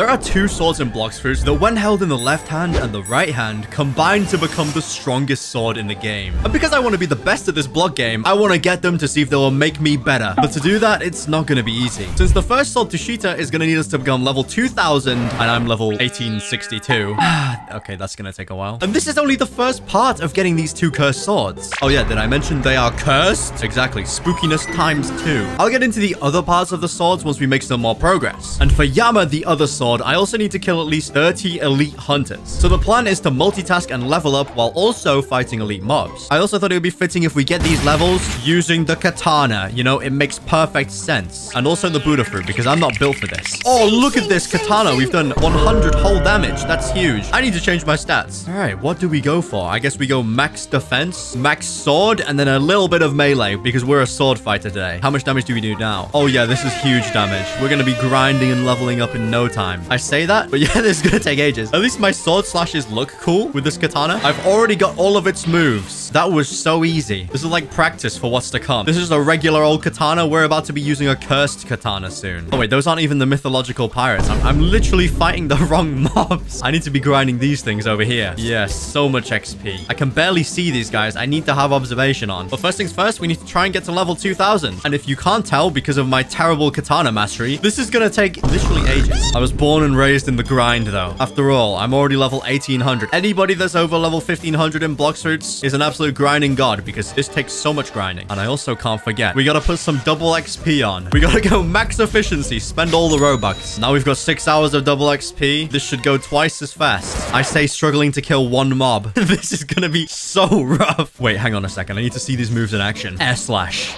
There are two swords in Blox Fruits that when held in the left hand and the right hand combine to become the strongest sword in the game. And because I want to be the best at this block game, I want to get them to see if they will make me better. But to do that, it's not going to be easy. Since the first sword Tushita is going to need us to become level 2000 and I'm level 1862. okay, that's going to take a while. And this is only the first part of getting these two cursed swords. Oh yeah, did I mention they are cursed? Exactly, spookiness times two. I'll get into the other parts of the swords once we make some more progress. And for Yama, the other sword, I also need to kill at least 30 elite hunters. So the plan is to multitask and level up while also fighting elite mobs. I also thought it would be fitting if we get these levels using the katana. You know, it makes perfect sense. And also the Buddha fruit, because I'm not built for this. Oh, look at this katana. We've done 100 whole damage. That's huge. I need to change my stats. All right, what do we go for? I guess we go max defense, max sword, and then a little bit of melee, because we're a sword fighter today. How much damage do we do now? Oh, yeah, this is huge damage. We're going to be grinding and leveling up in no time. I say that, but yeah, this is to take ages. At least my sword slashes look cool with this katana. I've already got all of its moves. That was so easy. This is like practice for what's to come. This is a regular old katana. We're about to be using a cursed katana soon. Oh, wait, those aren't even the mythological pirates. I'm, I'm literally fighting the wrong mobs. I need to be grinding these things over here. Yes, so much XP. I can barely see these guys. I need to have observation on. But first things first, we need to try and get to level 2000. And if you can't tell because of my terrible katana mastery, this is to take literally ages. I was born and raised in the grind, though. After all, I'm already level 1800. Anybody that's over level 1500 in Blox Fruits is an absolute grinding god because this takes so much grinding. And I also can't forget, we got to put some double XP on. We got to go max efficiency, spend all the Robux. Now we've got six hours of double XP. This should go twice as fast. I say struggling to kill one mob. this is to be so rough. Wait, hang on a second. I need to see these moves in action. Air slash.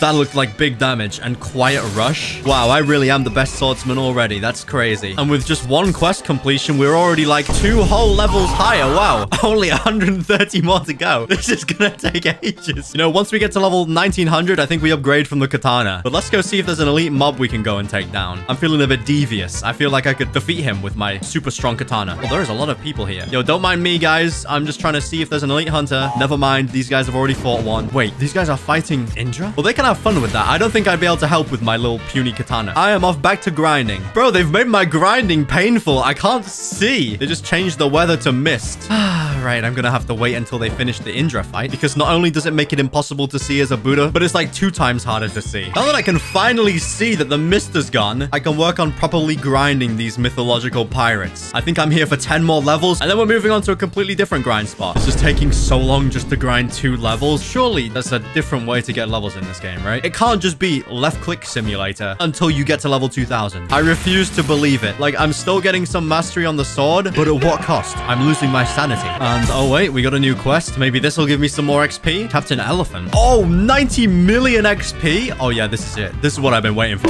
That looked like big damage and quiet rush. Wow, I really am the best swordsman already. That's crazy. And with just one quest completion, we're already like two whole levels higher. Wow, only 130 more to go. This is gonna take ages. You know, once we get to level 1900, I think we upgrade from the katana. But let's go see if there's an elite mob we can go and take down. I'm feeling a bit devious. I feel like I could defeat him with my super strong katana. Well, there's a lot of people here. Yo, don't mind me, guys. I'm just trying to see if there's an elite hunter. Never mind. These guys have already fought one. Wait, these guys are fighting Indra? Well, they can have fun with that. I don't think I'd be able to help with my little puny katana. I am off back to grinding. Bro, they've made my grinding painful. I can't see. They just changed the weather to mist. right, I'm gonna have to wait until they finish the Indra fight because not only does it make it impossible to see as a Buddha, but it's like two times harder to see. Now that I can finally see that the mist is gone, I can work on properly grinding these mythological pirates. I think I'm here for 10 more levels, and then we're moving on to a completely different grind spot. This is taking so long just to grind two levels. Surely there's a different way to get levels in this game, right? It can't just be left click simulator until you get to level 2000. I refuse to believe it. Like, I'm still getting some mastery on the sword, but at what cost? I'm losing my sanity. And, oh wait, we got a new quest. Maybe this will give me some more XP. Captain Elephant. Oh, 90 million XP. Oh yeah, this is it. This is what I've been waiting for.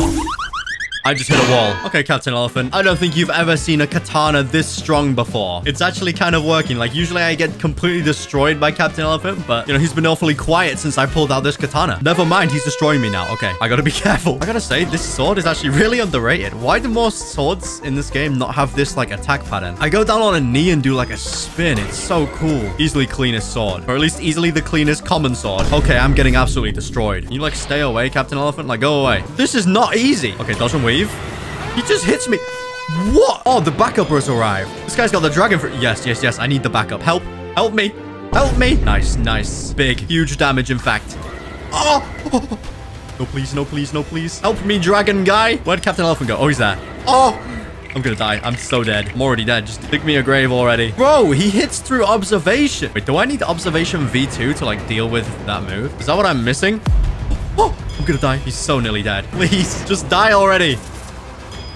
I just hit a wall. Okay, Captain Elephant. I don't think you've ever seen a katana this strong before. It's actually kind of working. Like, usually I get completely destroyed by Captain Elephant, but, you know, he's been awfully quiet since I pulled out this katana. Never mind, he's destroying me now. Okay, I gotta be careful. I gotta say, this sword is actually really underrated. Why do more swords in this game not have this, like, attack pattern? I go down on a knee and do, like, a spin. It's so cool. Easily cleanest sword. Or at least easily the cleanest common sword. Okay, I'm getting absolutely destroyed. Can you, like, stay away, Captain Elephant? Like, go away. This is not easy. Okay, dodge and weave. He just hits me. What? Oh, the backup has arrived. This guy's got the dragon fruit. Yes, yes, yes. I need the backup. Help. Help me. Help me. Nice, nice. Big, huge damage, in fact. Oh. No, please, no, please, no, please. Help me, dragon guy. Where'd Captain Elephant go? Oh, he's there. Oh. I'm gonna die. I'm so dead. I'm already dead. Just dig me a grave already. Bro, he hits through observation. Wait, do I need observation V2 to, like, deal with that move? Is that what I'm missing? I'm gonna die. He's so nearly dead. Please, just die already.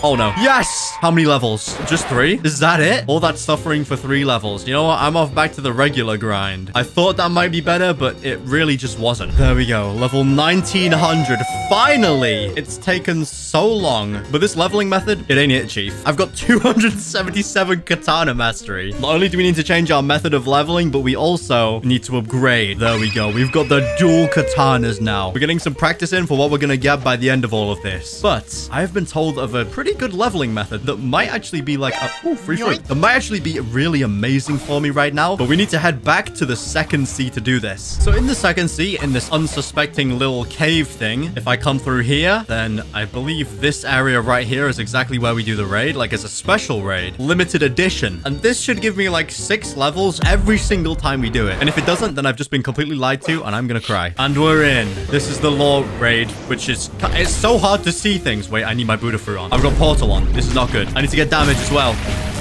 Oh, no. Yes! How many levels? Just three? Is that it? All that suffering for three levels. You know what? I'm off back to the regular grind. I thought that might be better, but it really just wasn't. There we go. Level 1900. Finally! It's taken so long. But this leveling method, it ain't it, Chief. I've got 277 katana mastery. Not only do we need to change our method of leveling, but we also need to upgrade. There we go. We've got the dual katanas now. We're getting some practice in for what we're going to get by the end of all of this. But I've been told of a pretty pretty good leveling method that might actually be like a ooh, free fruit. That might actually be really amazing for me right now. But we need to head back to the second sea to do this. So in the second sea, in this unsuspecting little cave thing, if I come through here, then I believe this area right here is exactly where we do the raid. Like it's a special raid, limited edition. And this should give me like six levels every single time we do it. And if it doesn't, then I've just been completely lied to and I'm gonna cry. And we're in. This is the law raid, which is, it's so hard to see things. Wait, I need my Buddha fruit on. I've got portal on. This is not good. I need to get damage as well.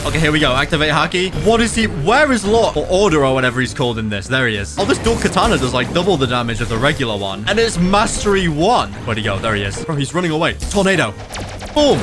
Okay, here we go. Activate Haki. What is he? Where is Law? Or Order or whatever he's called in this. There he is. Oh, this dual katana does like double the damage of the regular one. And it's Mastery 1. Where'd he go? There he is. Bro, he's running away. Tornado. Boom.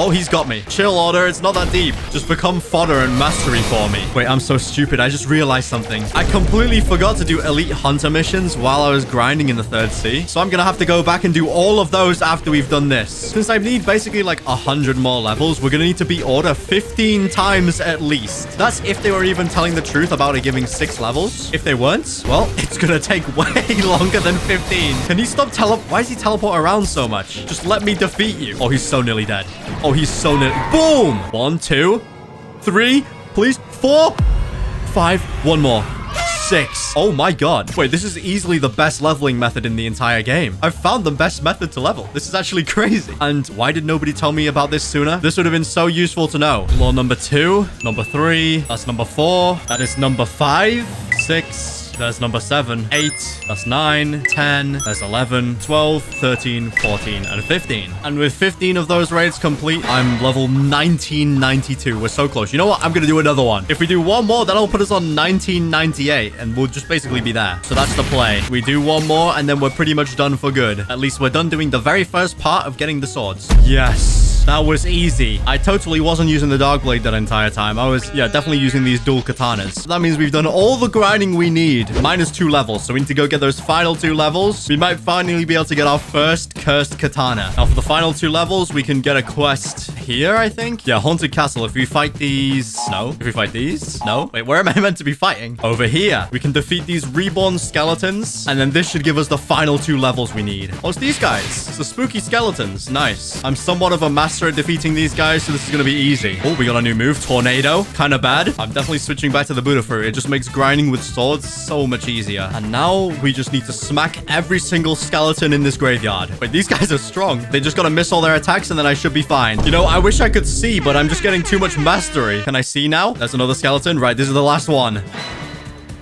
Oh, he's got me. Chill, Order. It's not that deep. Just become fodder and mastery for me. Wait, I'm so stupid. I just realized something. I completely forgot to do elite hunter missions while I was grinding in the third sea. So I'm going to have to go back and do all of those after we've done this. Since I need basically like 100 more levels, we're going to need to beat Order 15 times at least. That's if they were even telling the truth about it giving six levels. If they weren't, well, it's going to take way longer than 15. Can he stop tele- Why does he teleport around so much? Just let me defeat you. Oh, he's so nearly dead. Oh, Oh, he's so nearly... Boom! One, two, three, please, four, five, one more. Six. Oh my god. Wait, this is easily the best leveling method in the entire game. I've found the best method to level. This is actually crazy. And why did nobody tell me about this sooner? This would have been so useful to know. Law number two, number three, that's number four, that is number five, six, there's number 7, 8, that's 9, 10, there's 11, 12, 13, 14, and 15. And with 15 of those raids complete, I'm level 1992. We're so close. You know what? I'm going to do another one. If we do one more, that'll put us on 1998, and we'll just basically be there. So that's the play. We do one more, and then we're pretty much done for good. At least we're done doing the very first part of getting the swords. Yes. That was easy. I totally wasn't using the Dark Blade that entire time. I was, yeah, definitely using these dual katanas. That means we've done all the grinding we need. Minus two levels. So we need to go get those final two levels. We might finally be able to get our first cursed katana. Now, for the final two levels, we can get a quest here, I think. Yeah, Haunted Castle. If we fight these... No. If we fight these? No. Wait, where am I meant to be fighting? Over here. We can defeat these reborn skeletons. And then this should give us the final two levels we need. Oh, it's these guys. It's the spooky skeletons. Nice. I'm somewhat of a master at defeating these guys, so this is going to be easy. Oh, we got a new move. Tornado. Kind of bad. I'm definitely switching back to the Buddha fruit. It just makes grinding with swords so much easier. And now we just need to smack every single skeleton in this graveyard. Wait, these guys are strong. They just got to miss all their attacks and then I should be fine. You know, I wish I could see, but I'm just getting too much mastery. Can I see now? There's another skeleton. Right, this is the last one.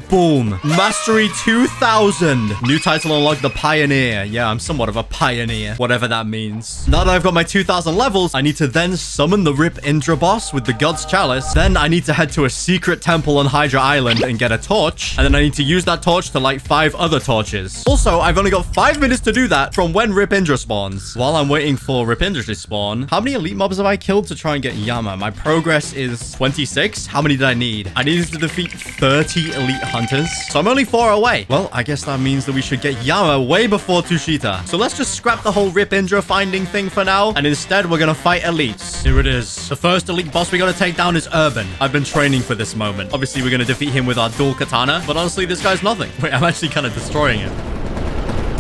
Boom. Mastery 2000. New title unlocked, the Pioneer. Yeah, I'm somewhat of a pioneer, whatever that means. Now that I've got my 2000 levels, I need to then summon the Rip Indra boss with the God's Chalice. Then I need to head to a secret temple on Hydra Island and get a torch. And then I need to use that torch to light five other torches. Also, I've only got five minutes to do that from when Rip Indra spawns. While I'm waiting for Rip Indra to spawn, how many elite mobs have I killed to try and get Yama? My progress is 26. How many did I need? I needed to defeat 30 elite hunters. So I'm only four away. Well, I guess that means that we should get Yama way before Tushita. So let's just scrap the whole Rip Indra finding thing for now. And instead, we're going to fight elites. Here it is. The first elite boss we got to take down is Urban. I've been training for this moment. Obviously, we're going to defeat him with our dual katana. But honestly, this guy's nothing. Wait, I'm actually kind of destroying him.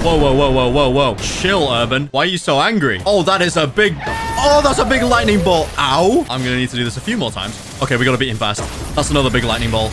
Whoa, whoa, whoa, whoa, whoa, whoa. Chill, Urban. Why are you so angry? Oh, that is a big... Oh, that's a big lightning bolt. Ow. I'm going to need to do this a few more times. Okay, we got to beat him fast. That's another big lightning bolt.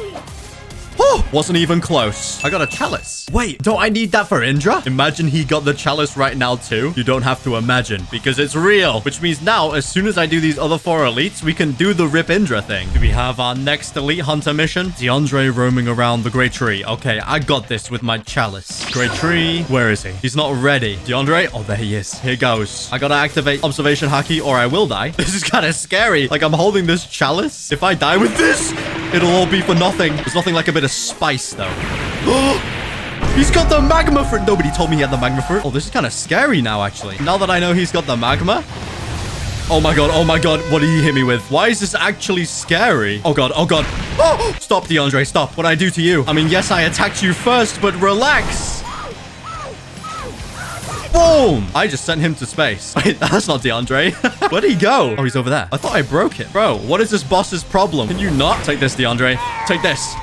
Oh, wasn't even close. I got a chalice. Wait, don't I need that for Indra? Imagine he got the chalice right now too. You don't have to imagine because it's real. Which means now, as soon as I do these other four elites, we can do the Rip Indra thing. Do we have our next elite hunter mission? DeAndre roaming around the great tree. Okay, I got this with my chalice. Great tree. Where is he? He's not ready. DeAndre? Oh, there he is. Here goes. I gotta activate observation haki or I will die. This is kind of scary. Like I'm holding this chalice. If I die with this, it'll all be for nothing. There's nothing like a bit of spice though. He's got the magma fruit. Nobody told me he had the magma fruit. Oh, this is kind of scary now, actually. Now that I know he's got the magma. Oh my god, oh my god, what did he hit me with? Why is this actually scary? Oh god, oh god. Oh, stop, DeAndre, stop. What I do to you? I mean, yes, I attacked you first, but relax. Boom! I just sent him to space. Wait, that's not DeAndre. Where'd he go? Oh, he's over there. I thought I broke it. Bro, what is this boss's problem? Can you not? Take this, DeAndre. Take this.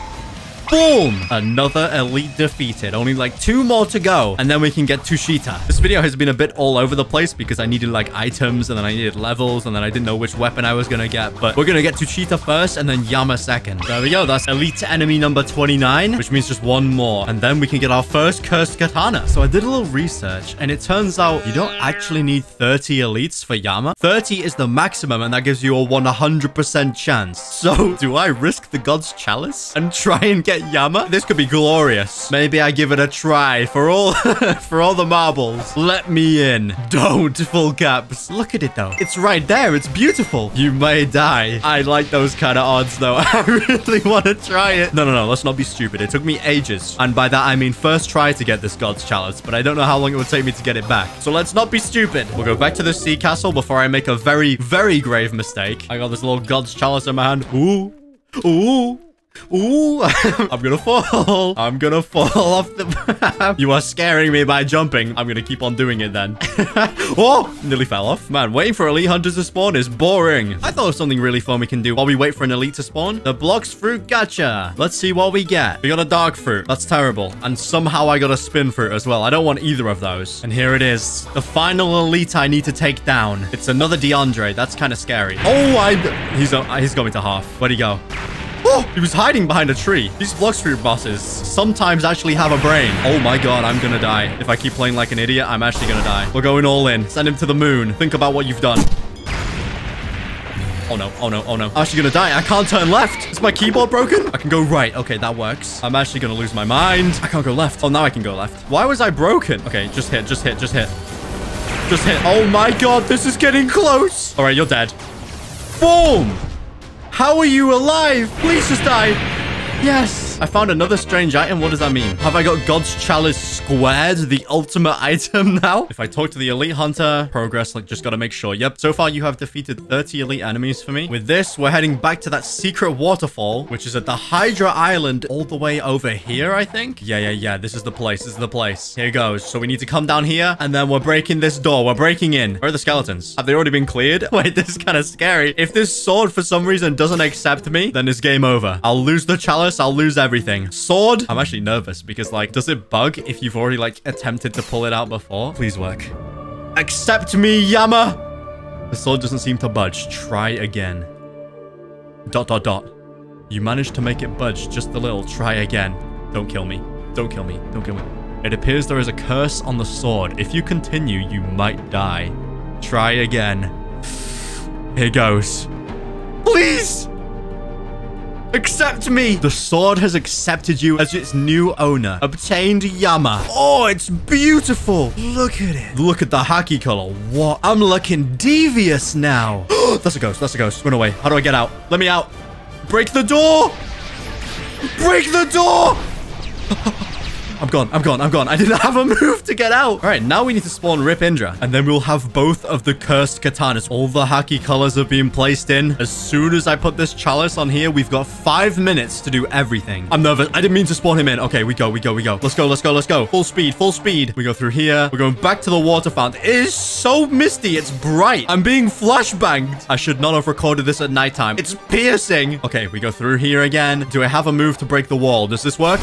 Boom! Another elite defeated. Only like two more to go. And then we can get Tushita. This video has been a bit all over the place because I needed like items and then I needed levels and then I didn't know which weapon I was going to get. But we're going to get Tushita first and then Yama second. There we go. That's elite enemy number 29, which means just one more. And then we can get our first cursed katana. So I did a little research and it turns out you don't actually need 30 elites for Yama. 30 is the maximum and that gives you a 100% chance. So do I risk the god's chalice and try and get Yama? This could be glorious. Maybe I give it a try for all for all the marbles. Let me in. Don't full caps. Look at it though. It's right there. It's beautiful. You may die. I like those kind of odds though. I really want to try it. No, no, no. Let's not be stupid. It took me ages. And by that, I mean first try to get this god's chalice, but I don't know how long it would take me to get it back. So let's not be stupid. We'll go back to the sea castle before I make a very, very grave mistake. I got this little god's chalice in my hand. Ooh. Ooh. Ooh, I'm gonna fall. I'm gonna fall off the map. You are scaring me by jumping. I'm gonna keep on doing it then. oh, nearly fell off. Man, waiting for elite hunters to spawn is boring. I thought of something really fun we can do while we wait for an elite to spawn. The Blox Fruit gacha. Let's see what we get. We got a dark fruit. That's terrible. And somehow I got a spin fruit as well. I don't want either of those. And here it is. The final elite I need to take down. It's another DeAndre. That's kind of scary. Oh, I... He's, uh, he's going to half. Where'd he go? Oh, he was hiding behind a tree. These Fruit bosses sometimes actually have a brain. Oh my god, I'm gonna die. If I keep playing like an idiot, I'm actually gonna die. We're going all in. Send him to the moon. Think about what you've done. Oh no, oh no, oh no. I'm actually gonna die. I can't turn left. Is my keyboard broken? I can go right. Okay, that works. I'm actually gonna lose my mind. I can't go left. Oh, now I can go left. Why was I broken? Okay, just hit, just hit, just hit. Just hit. Oh my god, this is getting close. All right, you're dead. Boom! How are you alive? Please just die. Yes. I found another strange item. What does that mean? Have I got God's Chalice squared, the ultimate item now? If I talk to the Elite Hunter, progress, like, just gotta make sure. Yep, so far you have defeated 30 Elite enemies for me. With this, we're heading back to that secret waterfall, which is at the Hydra Island all the way over here, I think. Yeah, yeah, yeah. This is the place. This is the place. Here goes. So we need to come down here, and then we're breaking this door. We're breaking in. Where are the skeletons? Have they already been cleared? Wait, this is kind of scary. If this sword, for some reason, doesn't accept me, then it's game over. I'll lose the chalice. I'll lose everything everything. Sword. I'm actually nervous because like, does it bug if you've already like attempted to pull it out before? Please work. Accept me, Yama. The sword doesn't seem to budge. Try again. Dot, dot, dot. You managed to make it budge just a little. Try again. Don't kill me. Don't kill me. Don't kill me. It appears there is a curse on the sword. If you continue, you might die. Try again. Here goes. Please! Accept me! The sword has accepted you as its new owner. Obtained Yama. Oh, it's beautiful. Look at it. Look at the haki color. What? I'm looking devious now. that's a ghost. That's a ghost. Run away. How do I get out? Let me out. Break the door! Break the door! I'm gone. I'm gone. I'm gone. I didn't have a move to get out. All right, now we need to spawn Rip Indra. And then we'll have both of the cursed katanas. All the haki colors have been placed in. As soon as I put this chalice on here, we've got five minutes to do everything. I'm nervous. I didn't mean to spawn him in. Okay, we go. We go. We go. Let's go. Let's go. Let's go. Full speed. Full speed. We go through here. We're going back to the water fountain. It is so misty. It's bright. I'm being flashbanged. I should not have recorded this at nighttime. It's piercing. Okay, we go through here again. Do I have a move to break the wall? Does this work?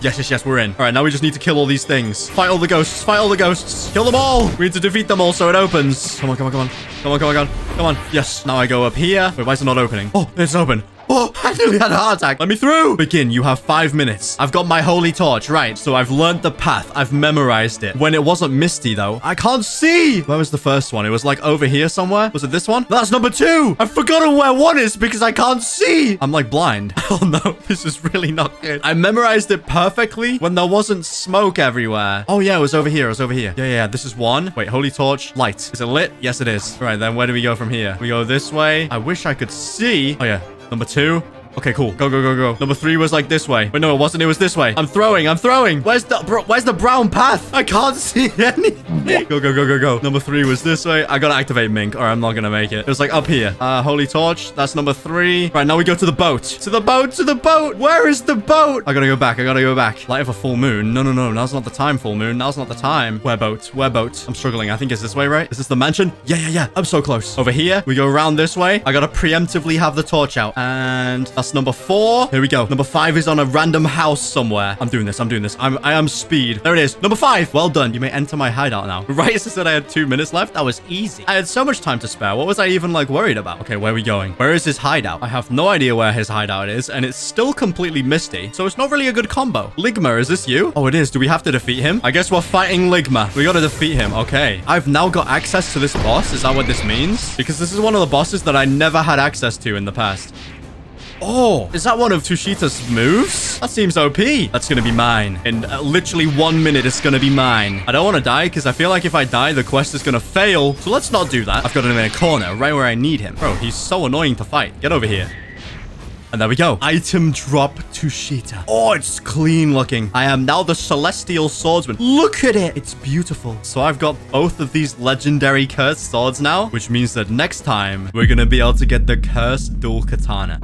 Yes, yes, yes, we're in. All right, now we just need to kill all these things. Fight all the ghosts. Fight all the ghosts. Kill them all. We need to defeat them all so it opens. Come on, come on, come on. Come on, come on, come on. Come on. Yes, now I go up here. Wait, why is it not opening? Oh, it's open. Oh, I nearly had a heart attack. Let me through. Begin. You have five minutes. I've got my holy torch. Right. So I've learned the path. I've memorized it. When it wasn't misty, though, I can't see. Where was the first one? It was like over here somewhere. Was it this one? That's number two. I've forgotten where one is because I can't see. I'm like blind. Oh, no. This is really not good. I memorized it perfectly when there wasn't smoke everywhere. Oh, yeah. It was over here. It was over here. Yeah, yeah. This is one. Wait, holy torch. Light. Is it lit? Yes, it is. All right. Then where do we go from here? We go this way. I wish I could see. Oh, yeah. Number two. Okay, cool. Go, go, go, go. Number three was like this way. Wait, no, it wasn't. It was this way. I'm throwing. I'm throwing. Where's the where's the brown path? I can't see anything. go, go, go, go, go. Number three was this way. I gotta activate Mink or I'm not gonna make it. It was like up here. Uh, Holy Torch. That's number three. Right, now we go to the boat. To the boat, to the boat. Where is the boat? I gotta go back. I gotta go back. Light of a full moon. No, no, no. Now's not the time, full moon. Now's not the time. Where boat? Where boat? I'm struggling. I think it's this way, right? Is this the mansion? Yeah, yeah, yeah. I'm so close. Over here, we go around this way. I gotta preemptively have the torch out. And that's That's number four. Here we go. Number five is on a random house somewhere. I'm doing this. I'm doing this. I'm, I am speed. There it is. Number five. Well done. You may enter my hideout now. Right as I said I had two minutes left, that was easy. I had so much time to spare. What was I even like worried about? Okay, where are we going? Where is his hideout? I have no idea where his hideout is, and it's still completely misty, so it's not really a good combo. Ligma, is this you? Oh, it is. Do we have to defeat him? I guess we're fighting Ligma. We gotta defeat him. Okay. I've now got access to this boss. Is that what this means? Because this is one of the bosses that I never had access to in the past. Oh, is that one of Tushita's moves? That seems OP. That's going to be mine. In uh, literally one minute, it's going to be mine. I don't want to die because I feel like if I die, the quest is going to fail. So let's not do that. I've got him in a corner right where I need him. Bro, he's so annoying to fight. Get over here. And there we go. Item drop Tushita. Oh, it's clean looking. I am now the Celestial Swordsman. Look at it. It's beautiful. So I've got both of these legendary cursed swords now, which means that next time we're going to be able to get the cursed dual katana.